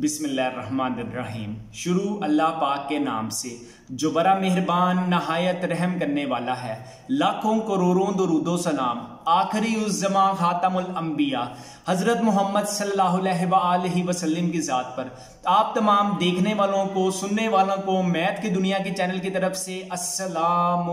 बिस्मिल्लाहिर्रहमानिर्रहीम। शुरू अल्लाह पाक के नाम से, जो बड़ा मेहरबान, नहायत, रहम करने वाला है। लाखों करोड़ों दरुदो सलाम। आखिरी उस जमा खातमुल अंबिया, हज़रत मोहम्मद सल्लल्लाहु अलैहि वसल्लम की ज़ात पर। आप तमाम देखने वालों को, सुनने वालों को मैथ की दुनिया के चैनल की तरफ़ से अस्सलाम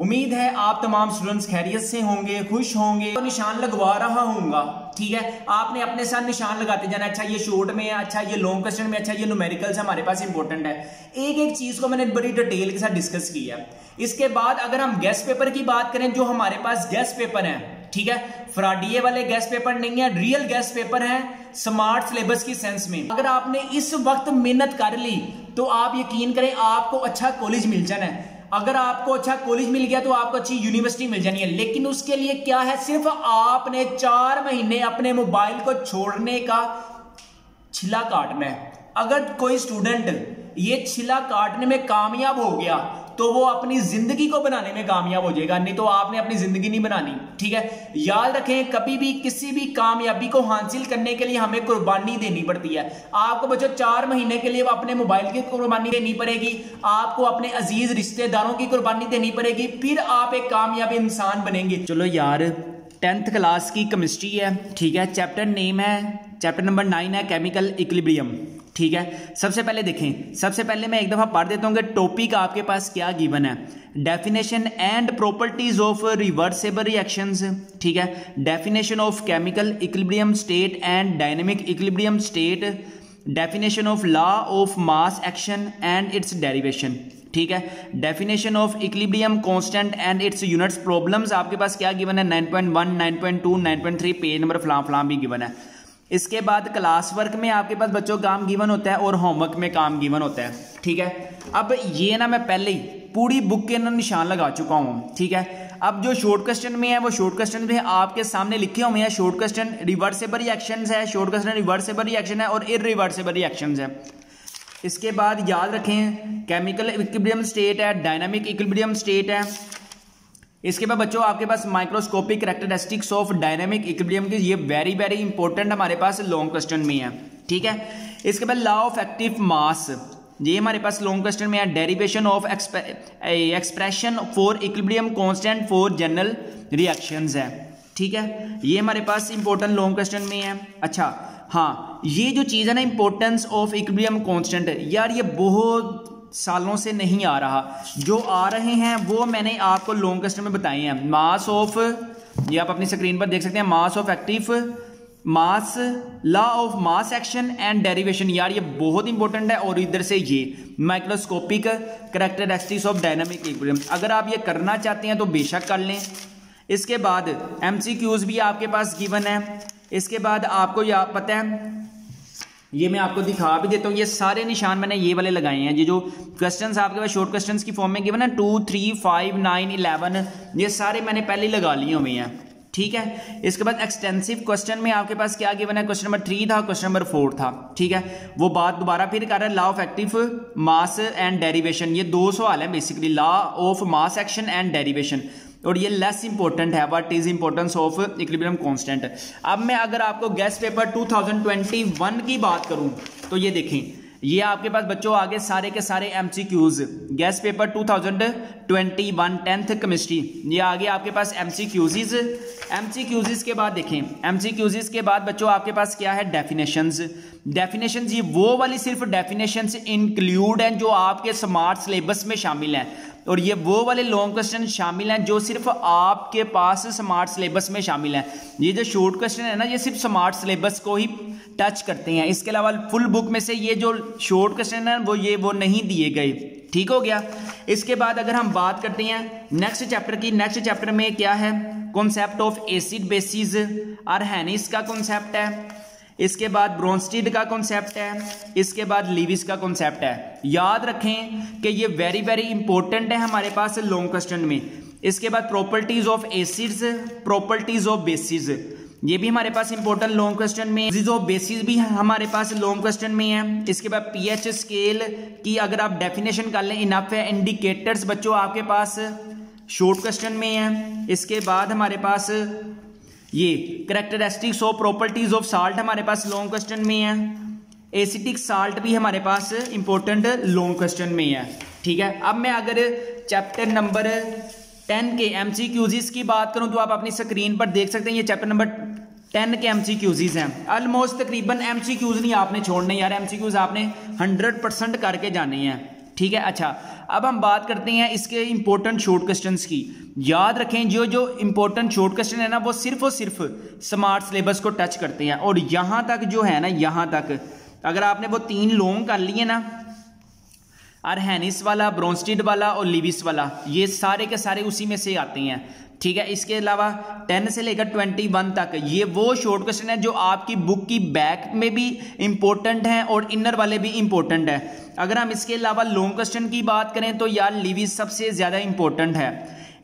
उम्मीद है आप तमाम स्टूडेंट्स खैरियत से होंगे, खुश होंगे। तो निशान लगवा रहा हूँ ठीक है? आपने अपने साथ निशान लगाते जाना। अच्छा ये शॉर्ट में है अच्छा ये लॉन्ग क्वेश्चन में अच्छा ये न्यूमेरिकल्स हमारे पास इंपॉर्टेंट है। एक एक चीज़ को मैंने बड़ी डिटेल के साथ डिस्कस किया इसके बाद अगर हम गेस्ट पेपर की बात करें, जो हमारे पास गेस्ट पेपर है, ठीक है? फ्राडिये वाले गैस पेपर नहीं है रियल गैस पेपर है स्मार्ट सिलेबस की सेंस में। अगर आपने इस वक्त मेहनत कर ली तो आप यकीन करें, आपको अच्छा कॉलेज मिल जाना है। अगर आपको अच्छा कॉलेज मिल गया तो आपको अच्छी यूनिवर्सिटी मिल जानी है। लेकिन उसके लिए क्या है? सिर्फ़ आपने चार महीने अपने मोबाइल को छोड़ने का छिला काटना है। अगर कोई स्टूडेंट ये छिला काटने में कामयाब हो गया तो वो अपनी ज़िंदगी को बनाने में कामयाब हो जाएगा। नहीं तो आपने अपनी ज़िंदगी नहीं बनानी, ठीक है? याद रखें, कभी भी किसी भी कामयाबी को हासिल करने के लिए हमें कुर्बानी देनी पड़ती है। आपको बच्चों चार महीने के लिए अपने मोबाइल की कुर्बानी देनी पड़ेगी। आपको अपने अज़ीज़ रिश्तेदारों की कुर्बानी देनी पड़ेगी। फिर आप एक कामयाब इंसान बनेंगे। चलो यार, टेंथ क्लास की केमिस्ट्री है, ठीक है? चैप्टर नेम है चैप्टर नंबर नाइन है केमिकल इक्लिब्रियम ठीक है? सबसे पहले देखें, सबसे पहले मैं एक दफ़ा पढ़ देता हूँ कि टॉपिक आपके पास क्या गिवन है? Definition and properties of reversible reactions ठीक है? Definition of chemical equilibrium state and dynamic equilibrium state definition of law of mass action and its derivation ठीक है? Definition of equilibrium constant and its units problems आपके पास क्या given है? 9.1 9.2 9.3 page number फ्लाम फ्लाम भी गिवन है। इसके बाद क्लास वर्क में आपके पास बच्चों काम गिवन होता है और होमवर्क में काम गिवन होता है, ठीक है? अब ये ना मैं पहले ही पूरी बुक के ना निशान लगा चुका हूँ, ठीक है? अब जो शॉर्ट क्वेश्चन में है, वो शॉर्ट क्वेश्चन में आपके सामने लिखे हुए हैं। शॉर्ट क्वेश्चन रिवर्सेबल रिएक्शन है शॉर्ट क्वेश्चन रिवर्सेबल रिएक्शन है और इरिवर्सेबल रिएक्शन है। इसके बाद याद रखें केमिकल इक्विलिब्रियम स्टेट है डायनामिक इक्विलिब्रियम स्टेट है। इसके बाद बच्चों, आपके पास microscopic characteristics of dynamic equilibrium की ये वेरी वेरी इंपॉर्टेंट हमारे पास लॉन्ग क्वेश्चन में है, ठीक है? इसके बाद लॉ ऑफ़ एक्टिव मास ये हमारे पास लॉन्ग क्वेश्चन में है। Derivation of expression for equilibrium constant for general reactions है, ठीक है? ये हमारे पास इंपॉर्टेंट लॉन्ग क्वेश्चन में है। अच्छा हाँ ये जो चीज़ है ना इंपॉर्टेंस ऑफ़ इक्विलिब्रियम कांस्टेंट यार ये बहुत सालों से नहीं आ रहा। जो आ रहे हैं, वो मैंने आपको लॉन्ग क्वेश्चन में बताए हैं। मास ऑफ़ ये आप अपनी स्क्रीन पर देख सकते हैं mass of active mass law of mass action and derivation यार, ये बहुत इंपॉर्टेंट है और इधर से ये microscopic characteristics of dynamic equilibrium अगर आप ये करना चाहते हैं तो बेशक कर लें। इसके बाद एमसीक्यूज भी आपके पास गिवन है। इसके बाद आपको या, पता है ये मैं आपको दिखा भी देता हूँ। ये सारे निशान मैंने ये वाले लगाए हैं। ये जो क्वेश्चन आपके पास शॉर्ट क्वेश्चन की फॉर्म में गिवन है two three five nine eleven ये सारे मैंने पहले लगा लिए हुए हैं। ठीक है? इसके बाद एक्सटेंसिव क्वेश्चन में आपके पास क्या गिवन है? क्वेश्चन नंबर थ्री था क्वेश्चन नंबर फोर था। ठीक है? वो बात दोबारा फिर कर रहा है law of active mass and derivation ये दो सवाल है basically law of mass action and derivation और ये लेस इंपॉर्टेंट है what is importance of equilibrium constant अब मैं अगर आपको गैस पेपर 2021 की बात करूँ तो ये देखें। ये आपके पास बच्चों आगे सारे के सारे MCQs guess paper 2021 tenth chemistry ये आगे आपके पास एमसीक्यूज एमसीक्यूज के बाद देखें। एमसीक्यूज के बाद बच्चों आपके पास क्या है? डेफिनेशंस डेफिनेशंस ये वो वाली सिर्फ़ डेफिनेशंस इंक्लूड हैं जो आपके स्मार्ट सिलेबस में शामिल हैं। और ये वो वाले लॉन्ग क्वेश्चन शामिल हैं जो सिर्फ़ आपके पास स्मार्ट सिलेबस में शामिल हैं। ये जो शॉर्ट क्वेश्चन है ना, ये सिर्फ़ स्मार्ट सिलेबस को ही टच करते हैं। इसके अलावा फुल बुक में से ये जो शॉर्ट क्वेश्चन है, वो ये वो नहीं दिए गए। ठीक हो गया? इसके बाद अगर हम बात करते हैं नेक्स्ट चैप्टर की नेक्स्ट चैप्टर में क्या है? Concept of acid bases Arrhenius का कॉन्सेप्ट है। इसके बाद ब्रोन्स्टिड का कॉन्सेप्ट है, इसके बाद लिविस का कॉन्सेप्ट है। याद रखें कि ये वेरी वेरी इंपॉर्टेंट है हमारे पास लॉन्ग क्वेश्चन में। इसके बाद properties of acids properties of bases ये भी हमारे पास इंपॉर्टेंट लॉन्ग क्वेश्चन में ऑफ़ बेसिस भी हमारे पास लॉन्ग क्वेश्चन में है। इसके बाद पीएच स्केल की अगर आप डेफिनेशन कर लें इनफ है। इंडिकेटर्स बच्चों आपके पास शॉर्ट क्वेश्चन में है। इसके बाद हमारे पास ये characteristics of properties of salt हमारे पास लॉन्ग क्वेश्चन में है। एसिटिक साल्ट भी हमारे पास इंपॉर्टेंट लॉन्ग क्वेश्चन में है। ठीक है? अब मैं अगर चैप्टर नंबर टेन के एम सी क्यूजीज की बात करूँ तो आप अपनी स्क्रीन पर देख सकते हैं, ये चैप्टर नंबर टेन के एम सी क्यूजीज हैं। ऑलमोस्ट तकरीबन एम सी क्यूज नहीं, आपने छोड़ने यार। एम सी क्यूज आपने हंड्रेड परसेंट करके जाने हैं। ठीक है? अच्छा अब हम बात करते हैं इसके इंपॉर्टेंट शॉर्ट क्वेश्चन की। याद रखें, जो जो इंपॉर्टेंट शॉर्ट क्वेश्चन है ना, वो सिर्फ़ और सिर्फ़ स्मार्ट सिलेबस को टच करते हैं। और यहाँ तक जो है ना, यहाँ तक, अगर आपने वो तीन लोंग कर लिए ना, अरहैनिस वाला, ब्रोंस्टिड वाला और लिविस वाला, ये सारे के सारे उसी में से आते हैं। ठीक है, इसके अलावा टेन से लेकर ट्वेंटी वन तक, ये वो शॉर्ट क्वेश्चन है जो आपकी बुक की बैक में भी इंपॉर्टेंट है और इनर वाले भी इंपॉर्टेंट है। अगर हम इसके अलावा लॉन्ग क्वेश्चन की बात करें तो यार लिवी सबसे ज़्यादा इंपॉर्टेंट है।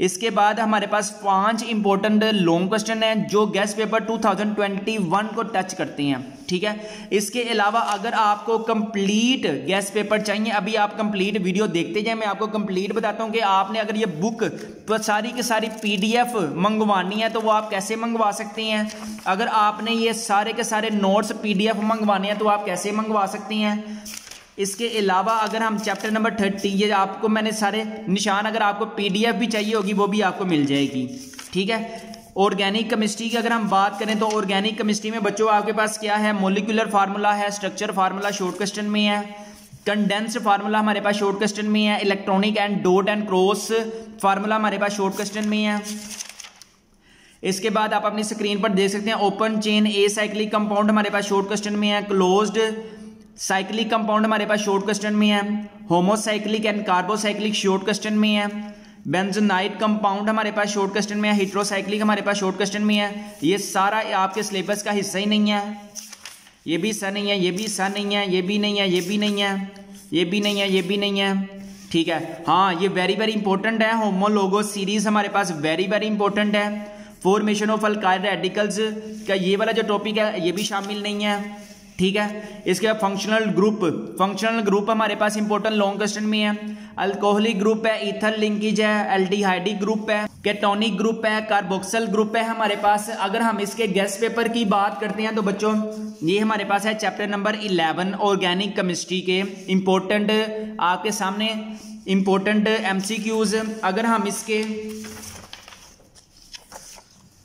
इसके बाद हमारे पास पाँच इंपॉर्टेंट लॉन्ग क्वेश्चन हैं, जो गैस पेपर 2021 को टच करते हैं, ठीक है? इसके अलावा अगर आपको कंप्लीट गैस पेपर चाहिए, अभी आप कंप्लीट वीडियो देखते जाए, मैं आपको कंप्लीट बताता हूँ कि आपने अगर ये बुक तो सारी की सारी पीडीएफ मंगवानी है तो वो आप कैसे मंगवा सकते हैं? अगर आपने ये सारे के सारे नोट्स पीडीएफ मंगवाने हैं तो आप कैसे मंगवा सकते हैं? इसके अलावा अगर हम चैप्टर नंबर थर्टी ये आपको मैंने सारे निशान, अगर आपको पीडीएफ भी चाहिए होगी, वो भी आपको मिल जाएगी। ठीक है? ऑर्गेनिक केमिस्ट्री की अगर हम बात करें तो ऑर्गेनिक केमिस्ट्री में बच्चों, आपके पास क्या है? मोलिकुलर फार्मूला है स्ट्रक्चर फार्मूला शॉर्ट क्वेश्चन में है कंडेंस फार्मूला हमारे पास शॉर्ट क्वेश्चन में है electronic and dot and cross formula हमारे पास शॉर्ट क्वेश्चन में है। इसके बाद आप अपनी स्क्रीन पर देख सकते हैं open chain acyclic compound हमारे पास शॉर्ट क्वेश्चन में है क्लोज्ड साइक्लिक कंपाउंड हमारे पास शॉर्ट क्वेश्चन में है homocyclic and carbocyclic short question में है बेंजोनाइट कंपाउंड हमारे पास शॉर्ट क्वेश्चन में है हिट्रोसाइक्लिक हमारे पास शॉर्ट क्वेश्चन में है, ये सारा आपके सिलेबस का हिस्सा ही नहीं है। ये भी हिस्सा नहीं है, ये भी हिस्सा नहीं है, ये भी नहीं है, ये भी नहीं है, ये भी नहीं है, ये भी नहीं है। ठीक है? हाँ ये वेरी वेरी इंपॉर्टेंट है। होमोलोगो सीरीज़ हमारे पास वेरी वेरी इंपॉर्टेंट है। फॉर्मेशन ऑफ़ अल्काइल रेडिकल्स का ये वाला जो टॉपिक है, ये भी शामिल नहीं है। ठीक है? इसके बाद फंक्शनल ग्रुप फंक्शनल ग्रुप हमारे पास इंपॉर्टेंट लॉन्ग क्वेश्चन में है. अल्कोहलिक ग्रुप है इथल लिंकेज है एल्डिहाइडिक ग्रुप है केटोनिक ग्रुप है कार्बोक्सल ग्रुप है हमारे पास. अगर हम इसके गेस्ट पेपर की बात करते हैं तो बच्चों, ये हमारे पास है chapter number eleven organic chemistry के इंपॉर्टेंट आपके सामने इंपॉर्टेंट एमसीक्यूज अगर हम इसके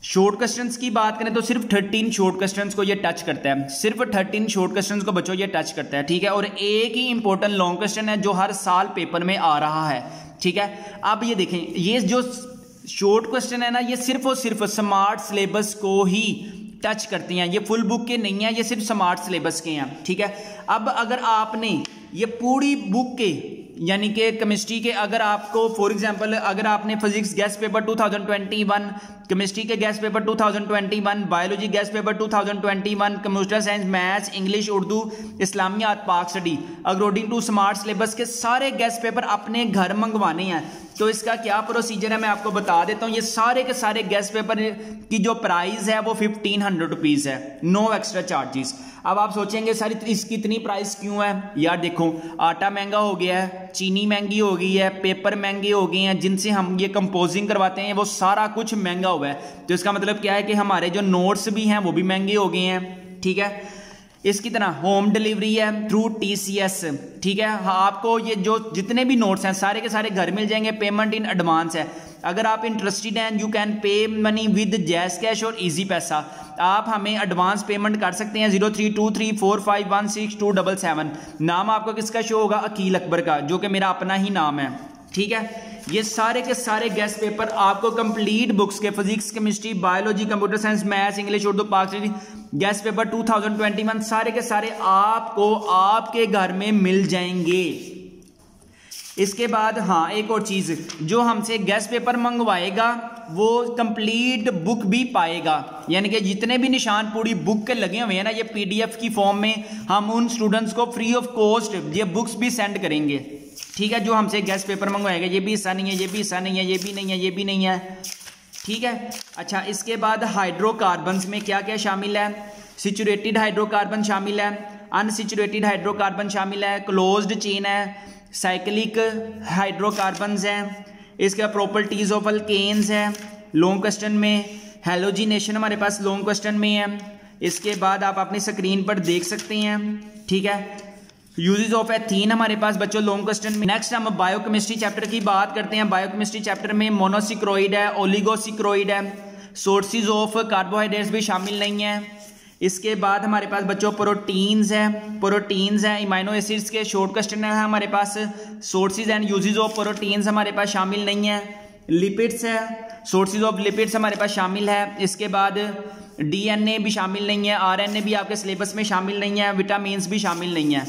शॉर्ट क्वेश्चन की बात करें तो सिर्फ़ थर्टीन शॉर्ट क्वेश्चन को ये टच करता है। सिर्फ़ थर्टीन शॉर्ट क्वेश्चन को बच्चों ये टच करता है, ठीक है? और एक ही इंपॉर्टेंट लॉन्ग क्वेश्चन है जो हर साल पेपर में आ रहा है, ठीक है? अब ये देखें, ये जो शॉर्ट क्वेश्चन है ना, ये सिर्फ़ और सिर्फ़ स्मार्ट सिलेबस को ही टच करती हैं। ये फुल बुक के नहीं है, ये सिर्फ़ स्मार्ट सिलेबस के हैं, ठीक है? अब अगर आपने ये पूरी बुक के, यानी कि केमिस्ट्री के, अगर आपको फॉर एग्जांपल अगर आपने फिजिक्स गैस पेपर 2021 केमिस्ट्री के guess paper 2021 biology guess paper 2021 computer science maths English Urdu Islamiat Pak study according to smart syllabus के सारे गैस पेपर अपने घर मंगवाने हैं। तो इसका क्या प्रोसीजर है, मैं आपको बता देता हूँ। ये सारे के सारे गैस पेपर की जो प्राइस है, वो फिफ्टीन हंड्रेड रुपीज़ है। नो एक्स्ट्रा चार्जेस अब आप सोचेंगे, सर इसकी इतनी प्राइस क्यों है? यार देखो, आटा महँगा हो गया है, चीनी महँगी हो गई है पेपर महँगे हो गए हैं, जिनसे हम ये कंपोजिंग करवाते हैं, वो सारा कुछ महँगा हुआ है। तो इसका मतलब क्या है कि हमारे जो नोट्स भी हैं, वो भी महँगे हो गए हैं, ठीक है? इसकी तरह होम डिलीवरी है थ्रू टीसीएस ठीक है? हाँ आपको ये जो जितने भी नोट्स हैं, सारे के सारे घर मिल जाएँगे पेमेंट इन एडवांस है। अगर आप इंटरेस्टेड हैं you can pay money with JazzCash और इजी पैसा आप हमें एडवांस पेमेंट कर सकते हैं zero three two three four five one six two double seven नाम आपको किसका शो होगा अकील अकबर का जो कि मेरा अपना ही नाम है ठीक है ये सारे के सारे गेस्ट पेपर आपको कंप्लीट बुक्स के physics chemistry biology computer science maths English Urdu Pak guest paper 2021 सारे के सारे आपको आपके घर में मिल जाएँगे। इसके बाद हाँ एक और चीज़, जो हमसे गेस्ट पेपर मंगवाएगा, वो कंप्लीट बुक भी पाएगा। यानी कि जितने भी निशान पूरी बुक के लगे हुए हैं ना, ये पीडीएफ की फॉर्म में हम उन स्टूडेंट्स को फ्री ऑफ़ कॉस्ट ये बुक्स भी सेंड करेंगे। ठीक है, जो हमसे गेस्ट पेपर मंगवाएगा, ये भी हिस्सा नहीं है, ये भी हिस्सा नहीं है, ये भी नहीं है, ये भी नहीं है। ठीक है? अच्छा इसके बाद हाइड्रोकार्बन में क्या क्या शामिल है? सिचुरेटेड हाइड्रोकार्बन शामिल है अनसिचुरेटेड हाइड्रोकार्बन शामिल है क्लोज्ड चेन है साइक्लिक हाइड्रोकार्बन है, इसके प्रॉपर्टीज़ ऑफ़ अल्केन्स है लॉन्ग क्वेश्चन में हेलोजिनेशन हमारे पास लॉन्ग क्वेश्चन में है, इसके बाद आप अपनी स्क्रीन पर देख सकते हैं, ठीक है? यूजेज ऑफ़ तीन हमारे पास, बच्चों लॉन्ग क्वेश्चन में। नेक्स्ट हम बायोकेमिस्ट्री चैप्टर की बात करते हैं। बायोकेमिस्ट्री चैप्टर में मोनोसिक्रोइड है ओलिगोसिक्रोइड है। सोर्सेज ऑफ़ कार्बोहाइड्रेट्स भी शामिल नहीं है। इसके बाद हमारे पास, बच्चों प्रोटीन्स है। प्रोटीन्स है इमाइनो एसिड्स के शॉर्ट क्वेश्चन है हमारे पास। Sources and uses of proteins हमारे पास शामिल नहीं है। लिपिड्स है। सोर्सेज ऑफ़ लिपिड्स हमारे पास शामिल है। इसके बाद डीएनए भी शामिल नहीं है आरएनए भी आपके सिलेबस में शामिल नहीं है विटामिन भी शामिल नहीं है।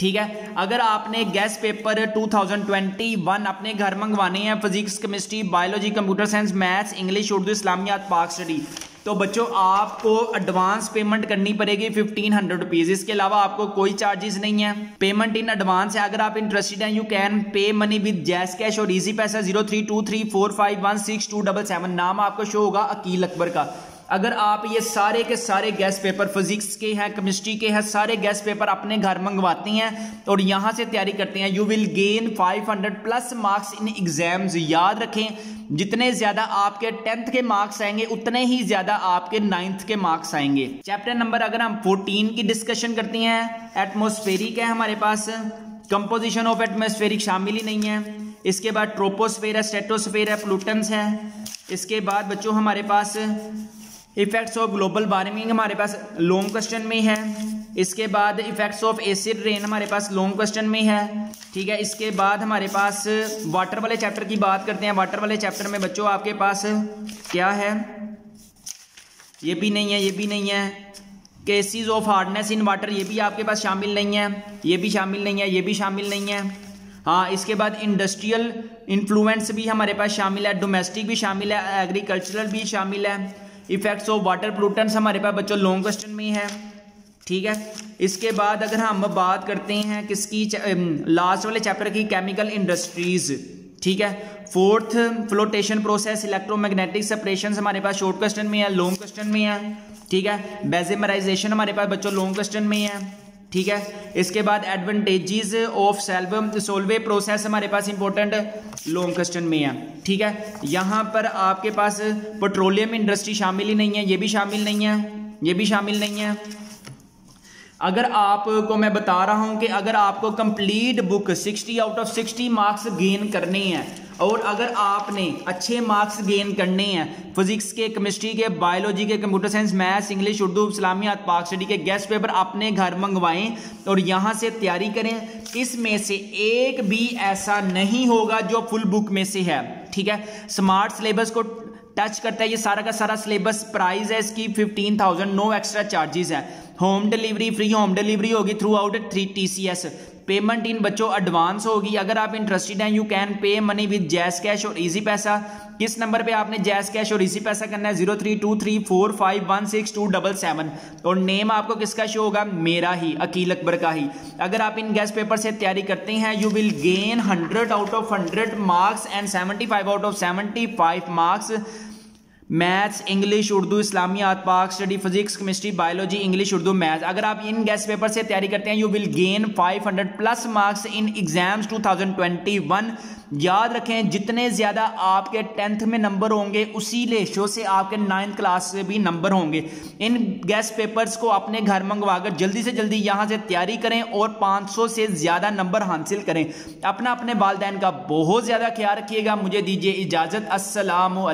ठीक है? अगर आपने गैस पेपर 2021 अपने घर मंगवाने हैं physics chemistry biology computer science maths English Urdu Islamiyat Pak study तो बच्चों, आपको एडवांस पेमेंट करनी पड़ेगी फिफ्टीन हंड्रेड रुपीज़ इसके अलावा आपको कोई चार्जेस नहीं है. पेमेंट इन एडवांस है. अगर आप इंटरेस्टेड हैं you can pay money with JazzCash और Easypaisa zero three two three four five one six two double seven नाम आपको शो होगा अकील अकबर का. अगर आप ये सारे के सारे गैस पेपर फिजिक्स के हैं केमिस्ट्री के हैं, सारे गैस पेपर अपने घर मंगवाते हैं और यहाँ से तैयारी करते हैं you will gain 500 plus marks in exams याद रखें, जितने ज़्यादा आपके टेंथ के मार्क्स आएँगे, उतने ही ज़्यादा आपके नाइन्थ के मार्क्स आएँगे। चैप्टर नंबर अगर हम फोर्टीन की डिस्कशन करते हैं एटमोस्फेरिक है हमारे पास। कंपोजिशन ऑफ़ एटमोस्फेरिक शामिल ही नहीं है। इसके बाद ट्रोपोस्फेयर है स्टेटोस्फेयर है प्लूटन्स है। इसके बाद बच्चों हमारे पास इफेक्ट्स ऑफ़ ग्लोबल वार्मिंग हमारे पास लॉन्ग क्वेश्चन में है। इसके बाद इफेक्ट्स ऑफ़ एसिड रेन हमारे पास लॉन्ग क्वेश्चन में है। ठीक है, इसके बाद हमारे पास वाटर वाले चैप्टर की बात करते हैं। वाटर वाले चैप्टर में बच्चों, आपके पास क्या है? ये भी नहीं है, ये भी नहीं है। Causes of hardness in water ये भी आपके पास शामिल नहीं है। ये भी शामिल नहीं है, ये भी शामिल नहीं है। हाँ इसके बाद इंडस्ट्रियल इन्फ्लुएंस भी हमारे पास शामिल है डोमेस्टिक भी शामिल है एग्रीकल्चरल भी शामिल है। इफेक्ट्स ऑफ़ वाटर प्लूटेंट्स हमारे पास बच्चों लॉन्ग क्वेश्चन में है ठीक है? इसके बाद अगर हम बात करते हैं किसकी लास्ट वाले चैप्टर की केमिकल इंडस्ट्रीज़ ठीक है? Fourth flotation process electromagnetic separation हमारे पास शॉर्ट क्वेश्चन में है लॉन्ग क्वेश्चन में है। ठीक है? बेजेमराइजेशन हमारे पास बच्चों लॉन्ग क्वेश्चन में है। ठीक है? इसके बाद एडवांटेजेस ऑफ़ सेल्व सोल्वे प्रोसेस हमारे पास इंपॉर्टेंट लॉन्ग क्वेश्चन में है। ठीक है? यहाँ पर आपके पास पेट्रोलियम इंडस्ट्री शामिल ही नहीं है, ये भी शामिल नहीं है, ये भी शामिल नहीं है। अगर आपको मैं बता रहा हूँ कि अगर आपको complete book 60 out of 60 marks gain करने हैं, और अगर आपने अच्छे मार्क्स गेन करने हैं फिजिक्स के केमिस्ट्री के बायोलॉजी के computer science maths English Urdu Islamiyat Pak study के गेस्ट पेपर अपने घर मंगवाएँ और यहाँ से तैयारी करें, इसमें से एक भी ऐसा नहीं होगा जो फुल बुक में से है, ठीक है? स्मार्ट सिलेबस को टच करता है, ये सारा का सारा सिलेबस प्राइस है, इसकी fifteen thousand no extra charges है। Home delivery free home delivery होगी through out three T C S payment in बच्चों एडवांस होगी। अगर आप इंटरेस्टेड हैं you can pay money with JazzCash और इजी पैसा किस नंबर पे आपने जैस कैश और इजी पैसा करना है? Zero three two three four five one six two double seven और नेम आपको किसका शो होगा? मेरा ही, अकील अकबर का ही। अगर आप इन गैस पेपर से तैयारी करते हैं you will gain hundred out of hundred marks and seventy five out of seventy five marks maths, English, Urdu Islamiyat Pak study physics, chemistry, biology, English, Urdu, maths. अगर आप इन गैस पेपर से तैयारी करते हैं you will gain 500 plus marks in exams 2021 याद रखें, जितने ज़्यादा आपके टेंथ में नंबर होंगे, उसी रेशो से आपके नाइन्थ क्लास से भी नंबर होंगे। इन गैस पेपर्स को अपने घर मंगवाकर जल्दी से जल्दी यहाँ से तैयारी करें और 500 से ज़्यादा नंबर हासिल करें। अपना अपने वालदेन का बहुत ज़्यादा ख्याल रखिएगा। मुझे दीजिए इजाज़त। असलकुम